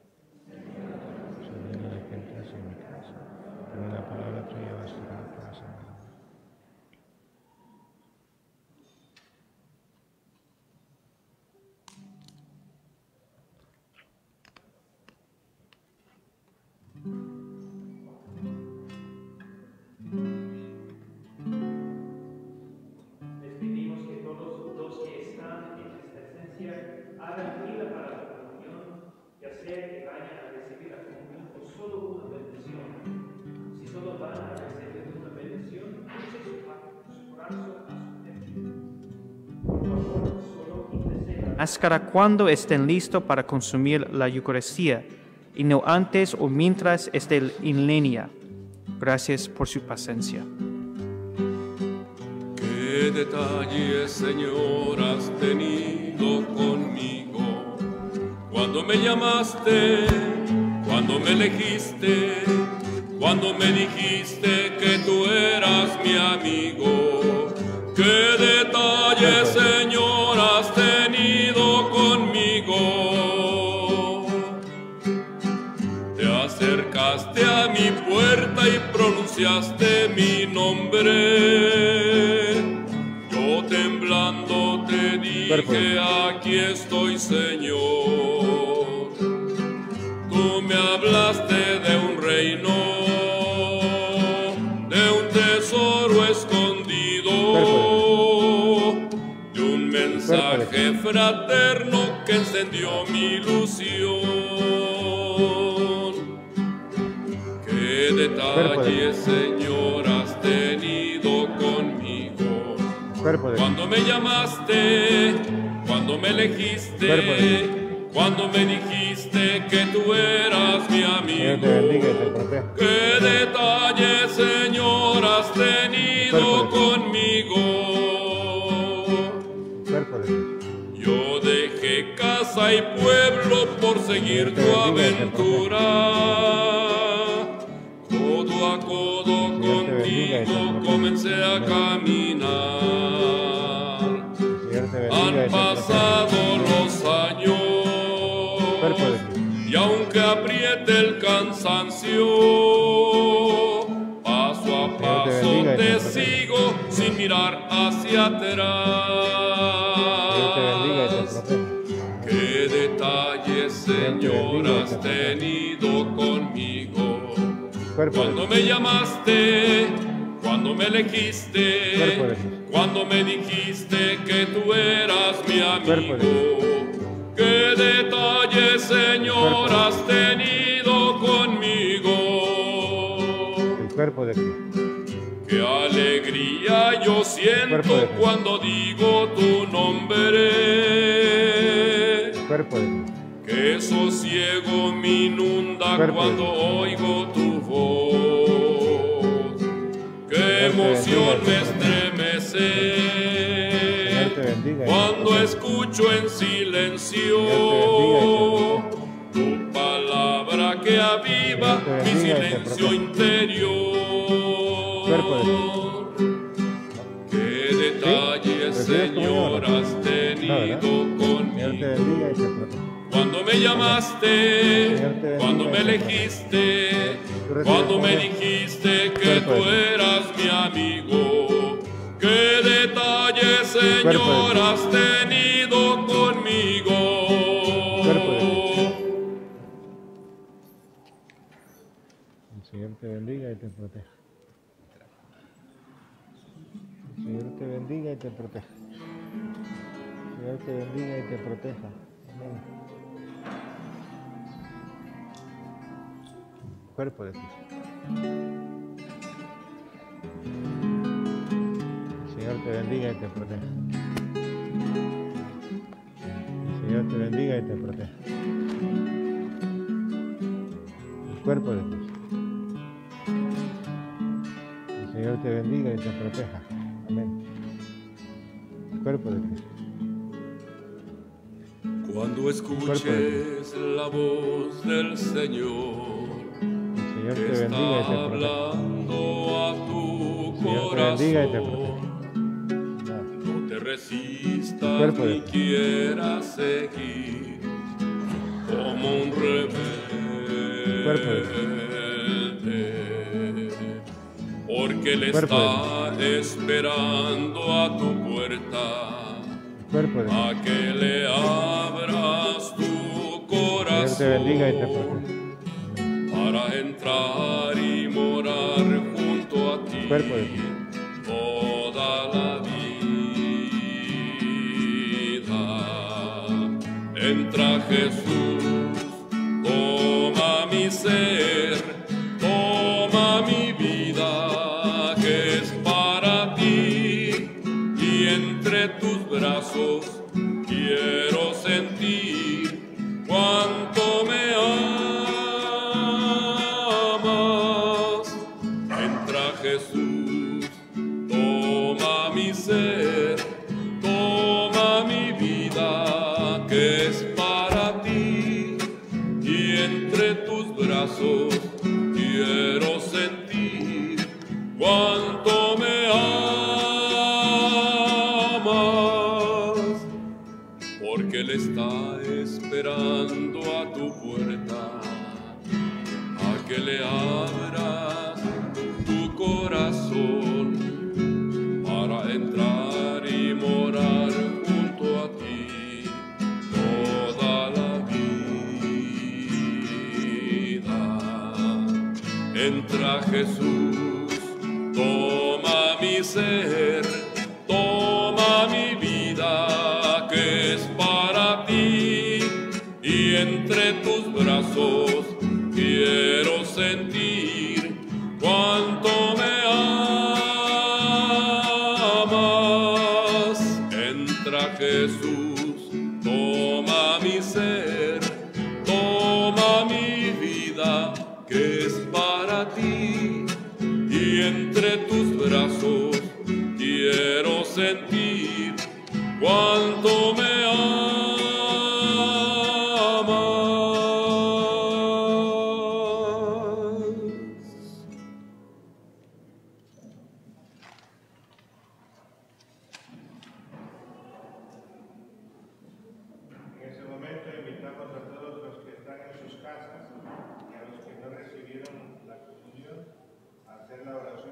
Máscara cuando estén listos para consumir la Eucaristía y no antes o mientras estén en línea. Gracias por su paciencia. Qué detalles, Señor, has tenido conmigo. Cuando me llamaste, cuando me elegiste, cuando me dijiste que tú eras mi amigo. Qué detalles, Señor, pronunciaste mi nombre. Yo temblando te dije, cuando me elegiste, cuando me dijiste que tú eras Han pasado los años y aunque apriete el cansancio. Paso a paso te sigo sin mirar hacia atrás. Qué detalles, Señor, has tenido conmigo. Cuando me llamaste, cuando me elegiste, cuando me dijiste que tú eras mi amigo. Qué detalles, Señor, has tenido conmigo. el cuerpo de Cristo. Qué alegría yo siento cuando digo tu nombre. El cuerpo de Cristo. Qué sosiego me inunda cuando oigo tu voz. Qué emoción me estremece bendiga. cuando escucho en silencio tu palabra que aviva mi silencio interior. Qué detalles, ¿Recibes comunión, Señor, has tenido conmigo. Cuando me llamaste, cuando me elegiste, cuando me dijiste que tú eras mi amigo. Qué detalles, Señor, has tenido conmigo. Cuerpo El Señor te bendiga y te proteja. El Señor te bendiga y te proteja. El Señor te bendiga y te proteja. Amén. Cuerpo de Cristo. Señor te bendiga y te proteja. El Señor te bendiga y te proteja. El cuerpo de Cristo. El Señor te bendiga y te proteja. Amén. El cuerpo de Cristo. Cuando escuches la voz del Señor. El Señor te bendiga y te proteja. hablando a tu Señor te bendiga y te corazón. proteja. De ni quieras seguir como un rebelde. Porque de está esperando a tu puerta a que le abras tu corazón Señor te bendiga y te proteja. para entrar y morar junto a ti toda la vida. Jesús, toma mi ser,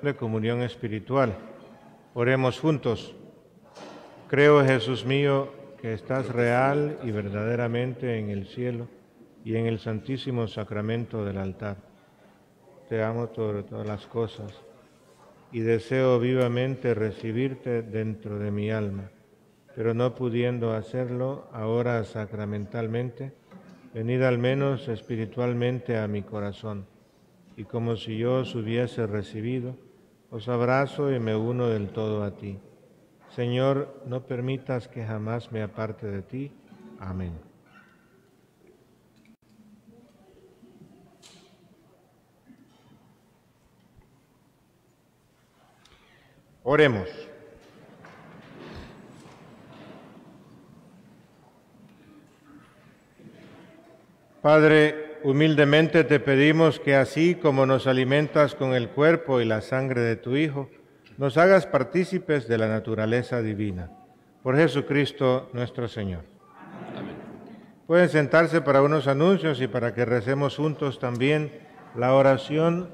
de comunión espiritual. Oremos juntos. Creo, Jesús mío, que estás real y verdaderamente en el cielo y en el santísimo sacramento del altar. Te amo sobre todas las cosas y deseo vivamente recibirte dentro de mi alma, pero no pudiendo hacerlo ahora sacramentalmente, venid al menos espiritualmente a mi corazón, y como si yo os hubiese recibido, os abrazo y me uno del todo a ti. Señor, no permitas que jamás me aparte de ti. Amén. Oremos. Padre, humildemente te pedimos que así como nos alimentas con el cuerpo y la sangre de tu Hijo, nos hagas partícipes de la naturaleza divina. Por Jesucristo nuestro Señor. Amén. Pueden sentarse para unos anuncios y para que recemos juntos también la oración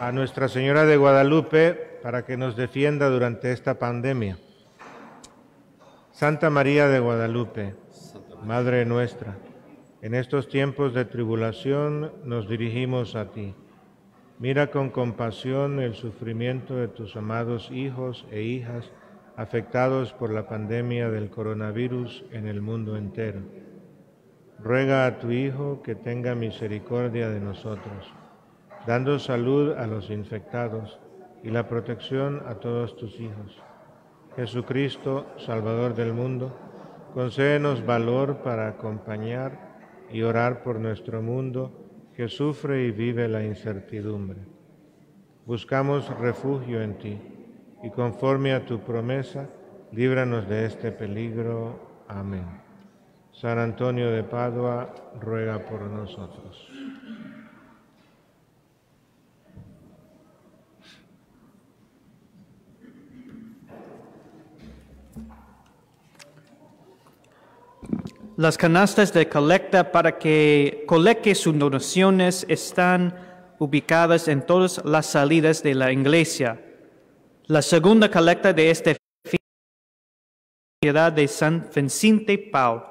a Nuestra Señora de Guadalupe para que nos defienda durante esta pandemia. Santa María de Guadalupe, Madre nuestra, en estos tiempos de tribulación nos dirigimos a ti. Mira con compasión el sufrimiento de tus amados hijos e hijas afectados por la pandemia del coronavirus en el mundo entero. Ruega a tu Hijo que tenga misericordia de nosotros, dando salud a los infectados y la protección a todos tus hijos. Jesucristo, Salvador del mundo, concédenos valor para acompañar y orar por nuestro mundo que sufre y vive la incertidumbre. Buscamos refugio en ti y conforme a tu promesa, líbranos de este peligro. Amén. San Antonio de Padua, ruega por nosotros. Las canastas de colecta para que colecte sus donaciones están ubicadas en todas las salidas de la iglesia. La segunda colecta de este Sociedad de San Vicente Pau,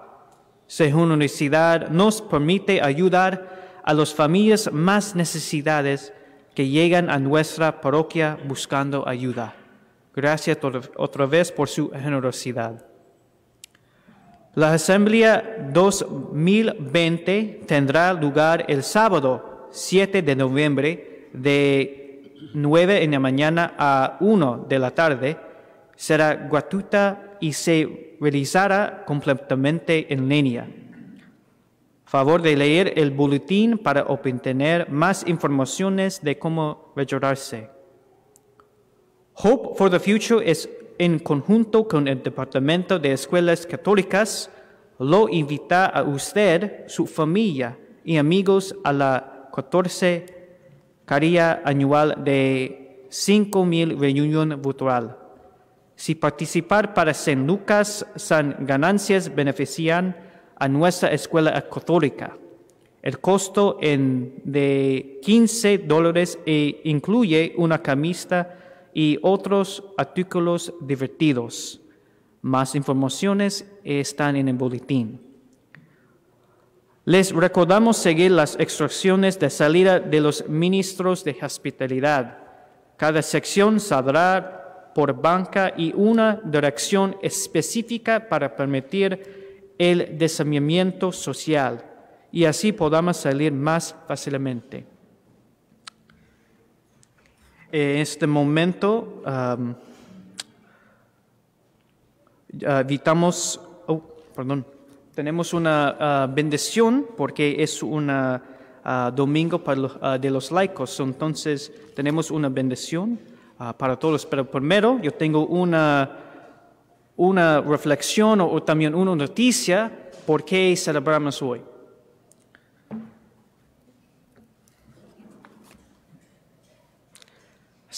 según universidad, nos permite ayudar a las familias más necesitadas que llegan a nuestra parroquia buscando ayuda. Gracias otra vez por su generosidad. La Asamblea 2020 tendrá lugar el sábado 7 de noviembre de 9 en la mañana a 1 de la tarde. Será gratuita y se realizará completamente en línea. Favor de leer el boletín para obtener más informaciones de cómo registrarse. Hope for the Future es en conjunto con el Departamento de Escuelas Católicas, lo invita a usted, su familia y amigos a la 14 caría anual de 5.000 reunión virtual. Si participar para San Lucas, san ganancias benefician a nuestra escuela católica. El costo en de 15 dólares e incluye una camisa y otros artículos divertidos. Más informaciones están en el boletín. Les recordamos seguir las instrucciones de salida de los ministros de hospitalidad. Cada sección saldrá por banca y una dirección específica para permitir el desamiamiento social y así podamos salir más fácilmente. En este momento um, evitamos, oh, perdón, tenemos una uh, bendición porque es un uh, domingo para los, uh, de los laicos, entonces tenemos una bendición para todos, pero primero yo tengo una, una reflexión o, o también una noticia por qué celebramos hoy.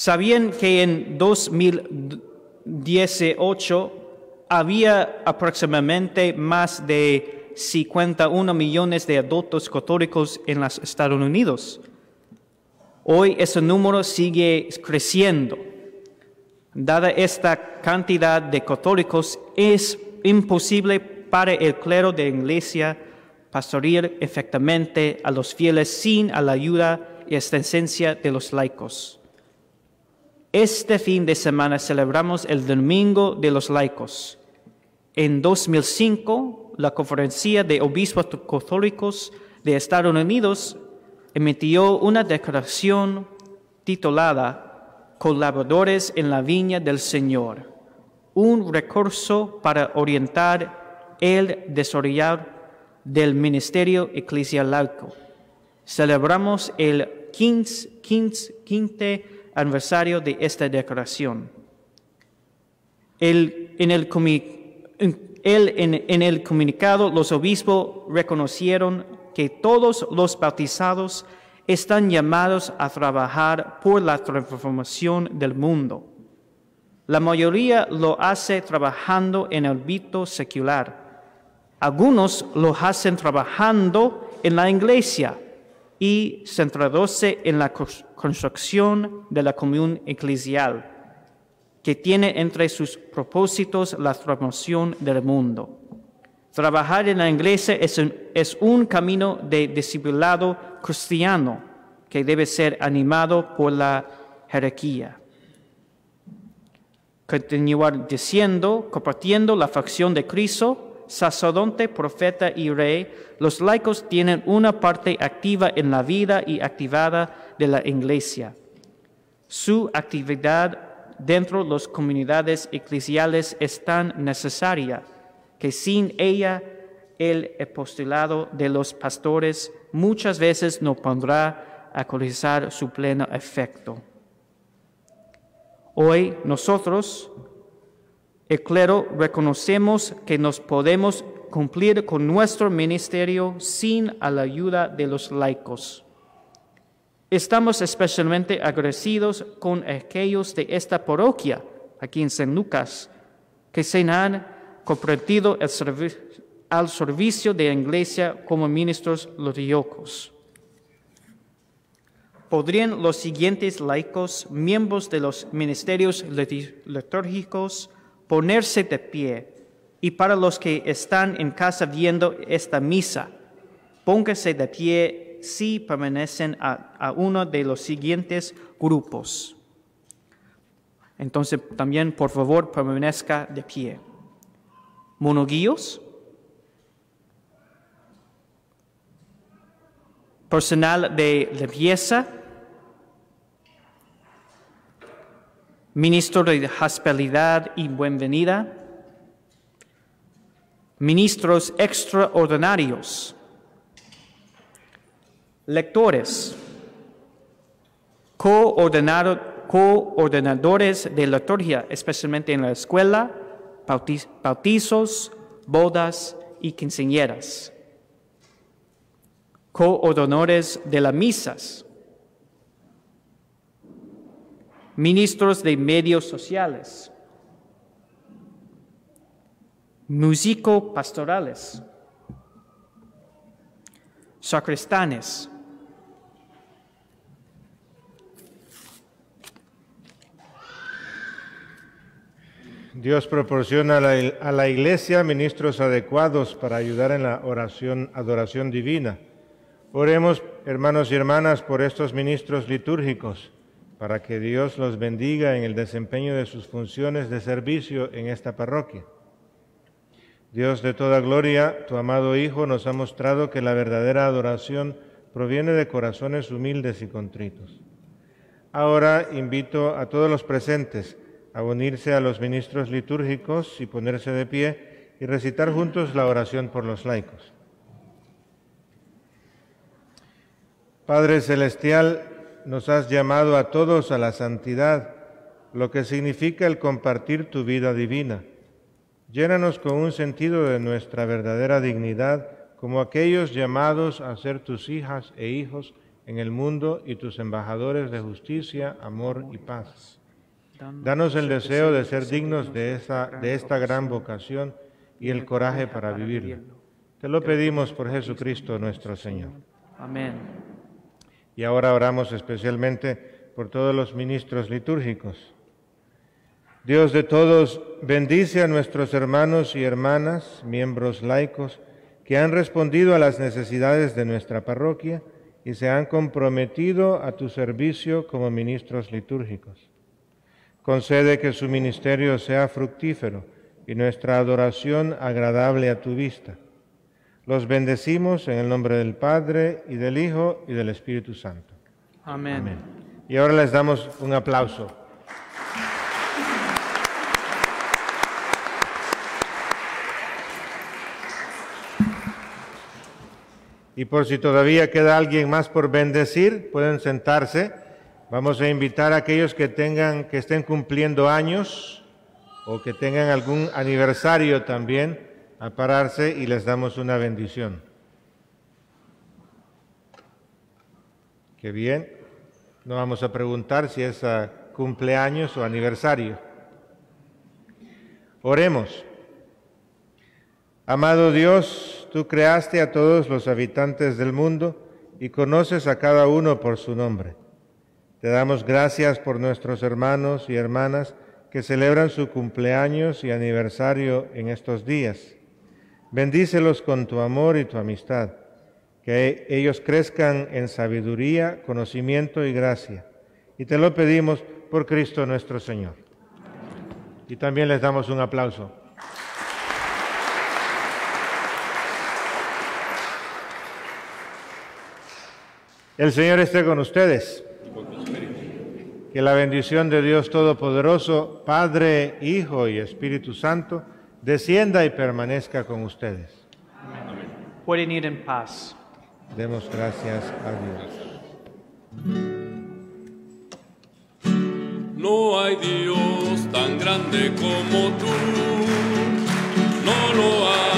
¿Sabían que en 2018 había aproximadamente más de 51 millones de adultos católicos en los Estados Unidos? Hoy ese número sigue creciendo. Dada esta cantidad de católicos, es imposible para el clero de la iglesia pastorear efectivamente a los fieles sin la ayuda y asistencia de los laicos. Este fin de semana celebramos el Domingo de los Laicos. En 2005, la Conferencia de Obispos Católicos de Estados Unidos emitió una declaración titulada Colaboradores en la Viña del Señor, un recurso para orientar el desarrollo del ministerio eclesiástico. Celebramos el 15, 15, aniversario de esta declaración. En, el, en, en el comunicado, los obispos reconocieron que todos los bautizados están llamados a trabajar por la transformación del mundo. La mayoría lo hace trabajando en el ámbito secular. Algunos lo hacen trabajando en la iglesia y centrándose en la construcción de la comunión eclesial, que tiene entre sus propósitos la transformación del mundo. Trabajar en la iglesia es un, camino de discipulado cristiano que debe ser animado por la jerarquía. Continuar diciendo, compartiendo la facción de Cristo, sacerdote, profeta y rey, los laicos tienen una parte activa en la vida y activada de la iglesia. Su actividad dentro de las comunidades eclesiales es tan necesaria que sin ella el apostolado de los pastores muchas veces no podrá actualizar su pleno efecto. Hoy nosotros, el clero, reconocemos que nos podemos cumplir con nuestro ministerio sin la ayuda de los laicos. Estamos especialmente agradecidos con aquellos de esta parroquia, aquí en San Lucas, que se han comprendido al servicio de la iglesia como ministros liturgicos. ¿Podrían los siguientes laicos, miembros de los ministerios litúrgicos, ponerse de pie? Y para los que están en casa viendo esta misa, póngase de pie si permanecen a, uno de los siguientes grupos. Entonces también, por favor, permanezca de pie. Monoguillos, personal de limpieza, ministro de hospitalidad y bienvenida, ministros extraordinarios, lectores, coordinadores de liturgia, especialmente en la escuela, bautizos, bodas y quinceañeras, coordinadores de las misas, ministros de medios sociales, músico pastorales, sacristanes, Dios proporciona a la, iglesia ministros adecuados para ayudar en la oración, adoración divina. Oremos, hermanos y hermanas, por estos ministros litúrgicos, para que Dios los bendiga en el desempeño de sus funciones de servicio en esta parroquia. Dios de toda gloria, tu amado Hijo nos ha mostrado que la verdadera adoración proviene de corazones humildes y contritos. Ahora invito a todos los presentes a unirse a los ministros litúrgicos y ponerse de pie y recitar juntos la oración por los laicos. Padre Celestial, nos has llamado a todos a la santidad, lo que significa el compartir tu vida divina. Llénanos con un sentido de nuestra verdadera dignidad, como aquellos llamados a ser tus hijas e hijos en el mundo y tus embajadores de justicia, amor y paz. Danos el deseo de ser dignos de, esa, de esta gran vocación y el coraje para vivirlo. Te lo pedimos por Jesucristo nuestro Señor. Amén. Y ahora oramos especialmente por todos los ministros litúrgicos. Dios de todos, bendice a nuestros hermanos y hermanas, miembros laicos, que han respondido a las necesidades de nuestra parroquia y se han comprometido a tu servicio como ministros litúrgicos. Concede que su ministerio sea fructífero y nuestra adoración agradable a tu vista. Los bendecimos en el nombre del Padre y del Hijo y del Espíritu Santo. Amén. Y ahora les damos un aplauso. Y por si todavía queda alguien más por bendecir, pueden sentarse. Vamos a invitar a aquellos que tengan que estén cumpliendo años o que tengan algún aniversario también a pararse y les damos una bendición. Qué bien. No vamos a preguntar si es a cumpleaños o aniversario. Oremos. Amado Dios, tú creaste a todos los habitantes del mundo y conoces a cada uno por su nombre. Te damos gracias por nuestros hermanos y hermanas que celebran su cumpleaños y aniversario en estos días. Bendícelos con tu amor y tu amistad, que ellos crezcan en sabiduría, conocimiento y gracia. Y te lo pedimos por Cristo nuestro Señor. Y también les damos un aplauso. El Señor esté con ustedes. Que la bendición de Dios Todopoderoso, Padre, Hijo y Espíritu Santo, descienda y permanezca con ustedes. Pueden ir en paz. Demos gracias a Dios. No hay Dios tan grande como tú. No lo hay,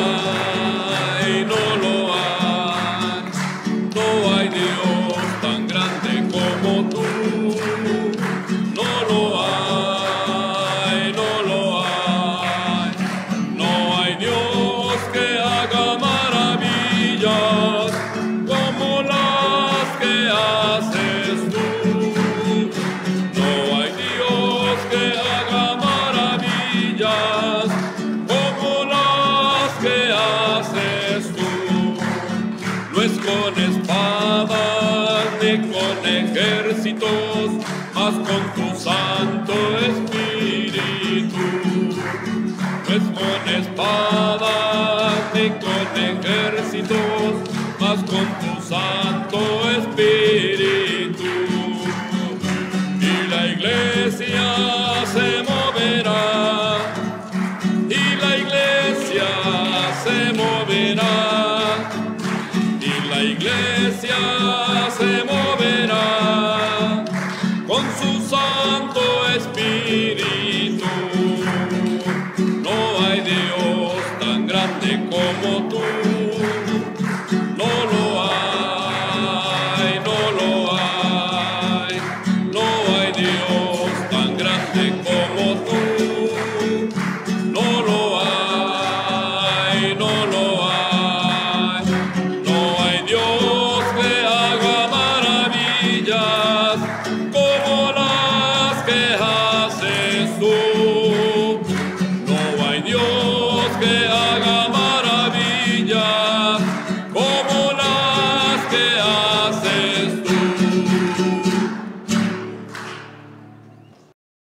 mas con tu Santo Espíritu